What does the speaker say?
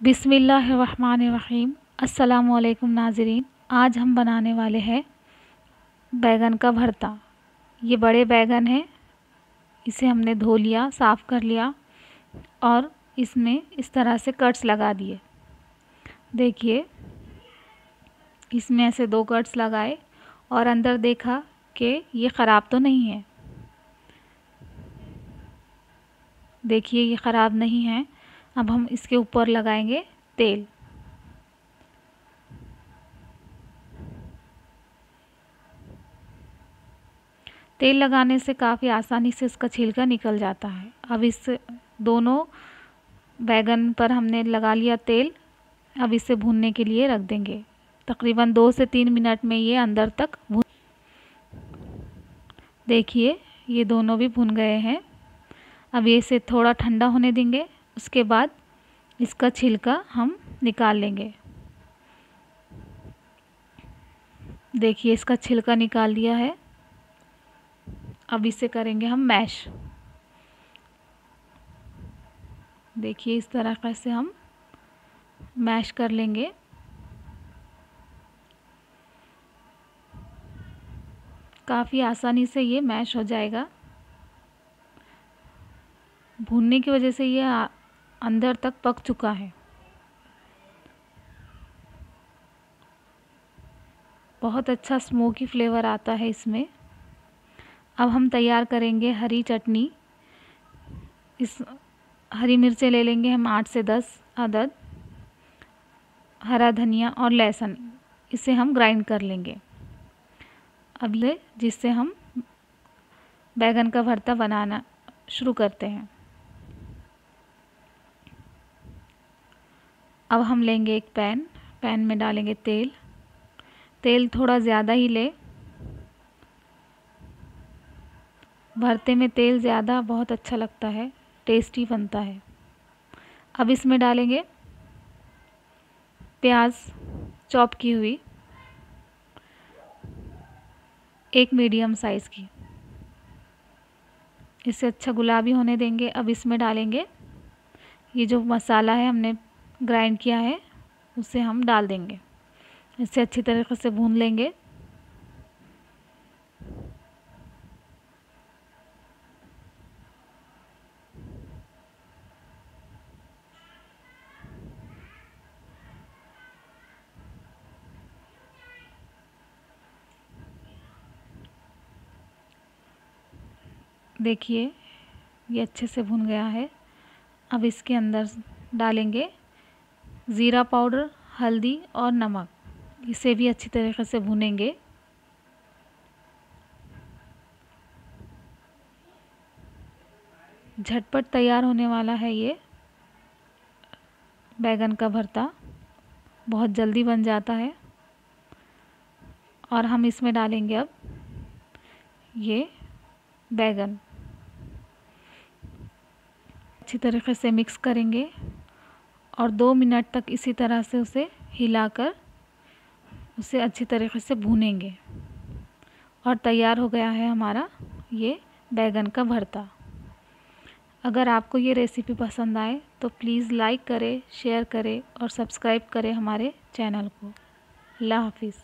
बिसमीम अस्सलामुअलैकुम नाजरीन। आज हम बनाने वाले हैं बैगन का भरता। ये बड़े बैगन हैं। इसे हमने धो लिया, साफ़ कर लिया और इसमें इस तरह से कट्स लगा दिए। देखिए, इसमें ऐसे दो कट्स लगाए और अंदर देखा कि ये ख़राब तो नहीं है। देखिए, ये ख़राब नहीं है। अब हम इसके ऊपर लगाएँगे तेल। तेल लगाने से काफ़ी आसानी से इसका छिलका निकल जाता है। अब इस दोनों बैगन पर हमने लगा लिया तेल। अब इसे भूनने के लिए रख देंगे। तकरीबन दो से तीन मिनट में ये अंदर तक भून देखिए, ये दोनों भी भुन गए हैं। अब ये इसे थोड़ा ठंडा होने देंगे। उसके बाद इसका छिलका हम निकाल लेंगे। देखिए, इसका छिलका निकाल दिया है। अब इसे करेंगे हम मैश। देखिए, इस तरह से हम मैश कर लेंगे। काफ़ी आसानी से ये मैश हो जाएगा। भूनने की वजह से ये अंदर तक पक चुका है। बहुत अच्छा स्मोकी फ्लेवर आता है इसमें। अब हम तैयार करेंगे हरी चटनी। इस हरी मिर्चें ले लेंगे हम आठ से दस अदद, हरा धनिया और लहसुन। इसे हम ग्राइंड कर लेंगे। अब ले जिससे हम बैगन का भरता बनाना शुरू करते हैं। अब हम लेंगे एक पैन पैन में डालेंगे तेल। तेल थोड़ा ज़्यादा ही ले। भरते में तेल ज़्यादा बहुत अच्छा लगता है, टेस्टी बनता है। अब इसमें डालेंगे प्याज चॉप की हुई, एक मीडियम साइज़ की। इसे अच्छा गुलाबी होने देंगे। अब इसमें डालेंगे ये जो मसाला है हमने ग्राइंड किया है, उसे हम डाल देंगे। इसे अच्छी तरीके से भून लेंगे। देखिए, ये अच्छे से भुन गया है। अब इसके अंदर डालेंगे ज़ीरा पाउडर, हल्दी और नमक। इसे भी अच्छी तरीके से भुनेंगे। झटपट तैयार होने वाला है ये बैगन का भरता। बहुत जल्दी बन जाता है। और हम इसमें डालेंगे अब ये बैगन। अच्छी तरीके से मिक्स करेंगे। और दो मिनट तक इसी तरह से उसे हिलाकर उसे अच्छी तरीके से भूनेंगे। और तैयार हो गया है हमारा ये बैगन का भरता। अगर आपको ये रेसिपी पसंद आए तो प्लीज़ लाइक करें शेयर करें और सब्सक्राइब करें हमारे चैनल को। अल्लाह हाफिज़।